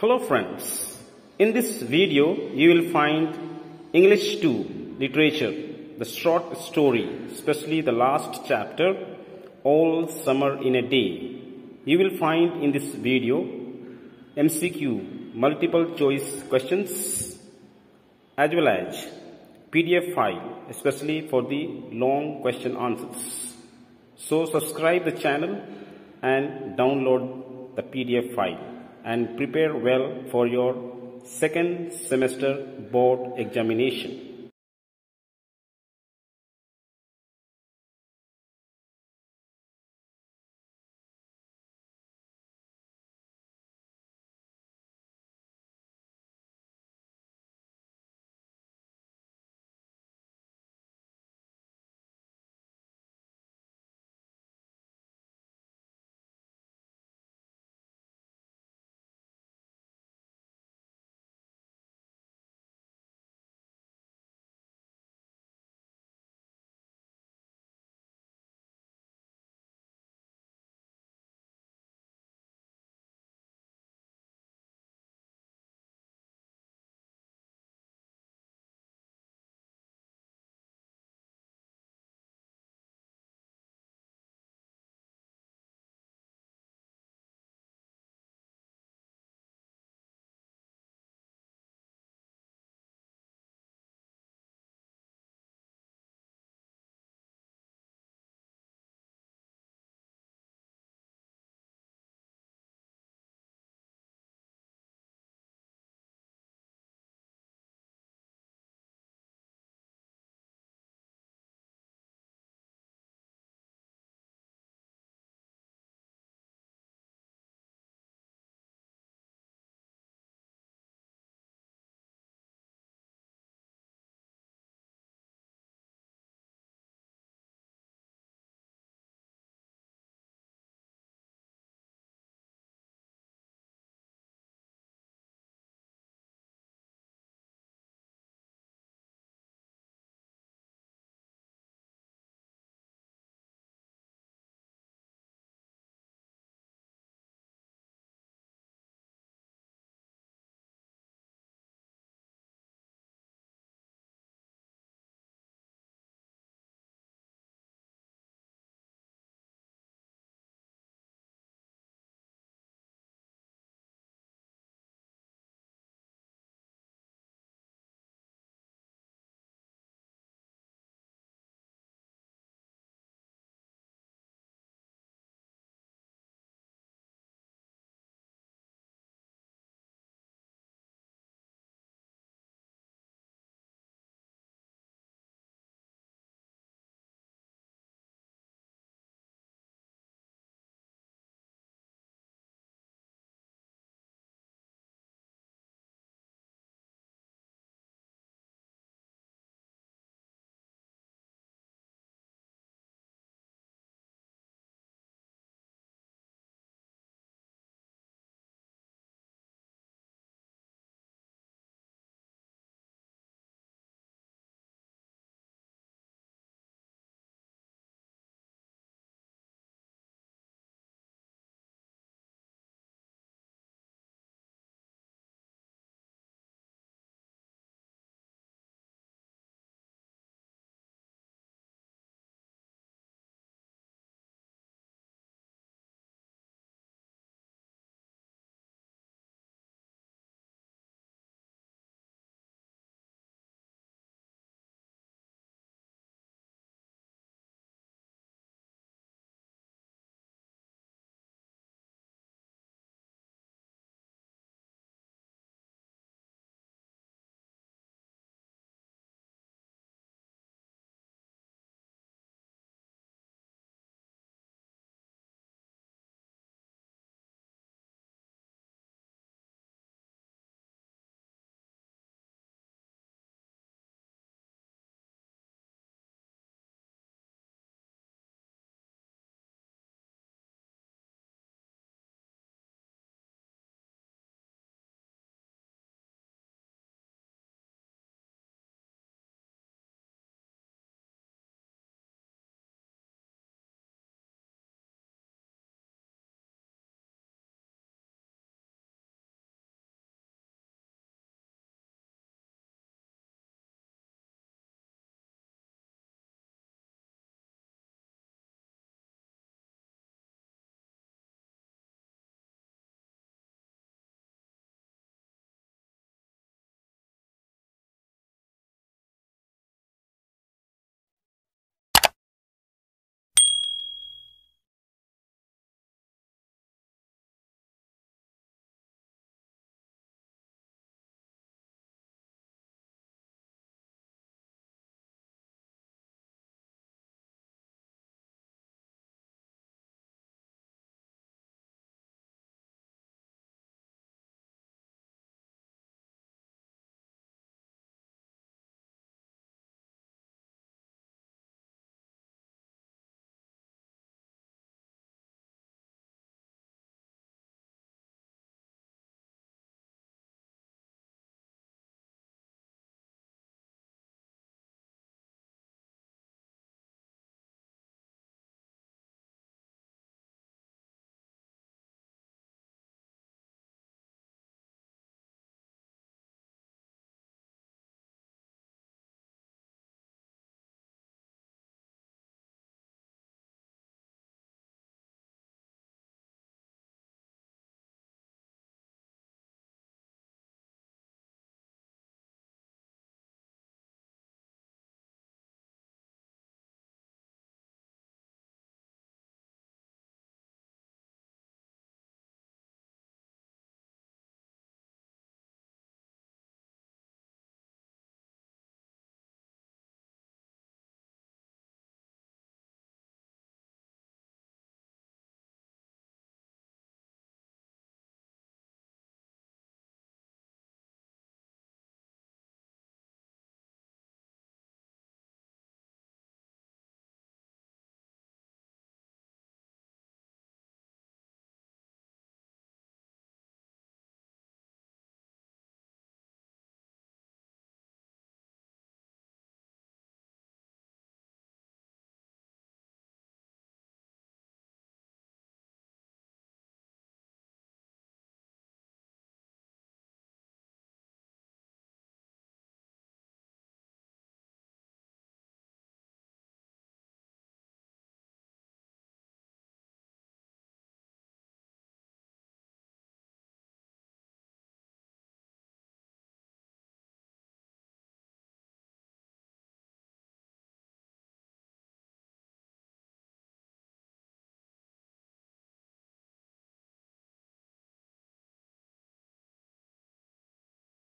Hello friends, in this video you will find English 2 literature, the short story, especially the last chapter, All Summer in a Day. You will find in this video MCQ, multiple choice questions, as well as PDF file, especially for the long question answers. So subscribe the channel and download the PDF file and prepare well for your second semester board examination.